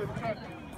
the truck.